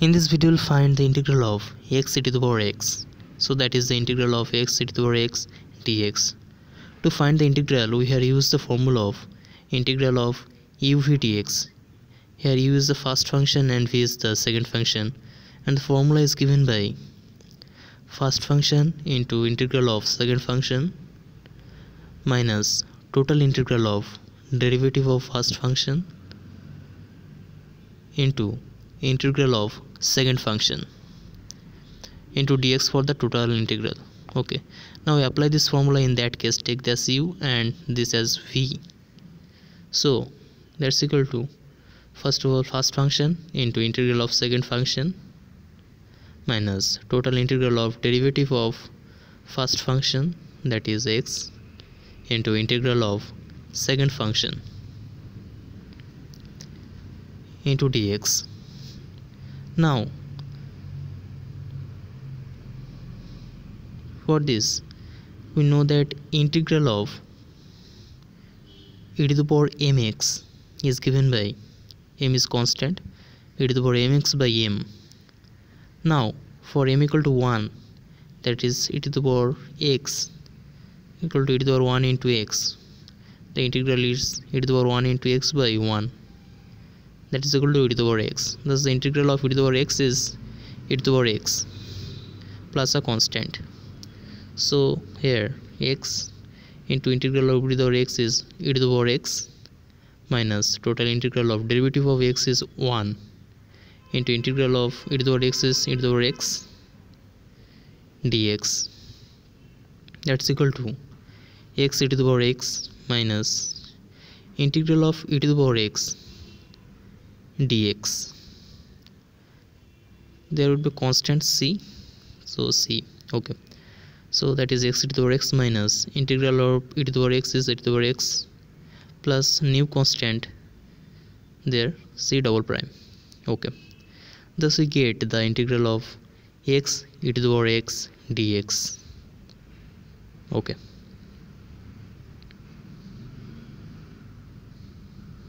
in this video we'll find the integral of x e to the power x. So that is the integral of x e to the power x dx. To find the integral we have used the formula of integral of u v dx. Here u is the first function and v is the second function. And the formula is given by first function into integral of second function minus total integral of derivative of first function into integral of second function into dx for the total integral. Okay. Now we apply this formula in that case. Take this u and this as v. So that's equal to first of all first function into integral of second function minus total integral of derivative of first function that is x into integral of second function into dx now for this we know that integral of e to the power mx is given by m is constant e to the power mx by m. Now for m equal to 1 that is e to the power x equal to e to the power 1 into x the integral is e to the power 1 into x by 1 that is equal to e to the power x. Thus the integral of e to the power x is e to the power x plus a constant. So here x into integral of e to the power x is e to the power x minus total integral of derivative of x is 1 into integral of e to the power x is e to the power x dx. That's equal to x e to the power x minus integral of e to the power x dx. There would be constant c. So c. Okay. So that is x to the power x minus integral of e to the power x is e to the power x plus new constant there c double prime. Okay. Thus we get the integral of x e to the power x dx. Okay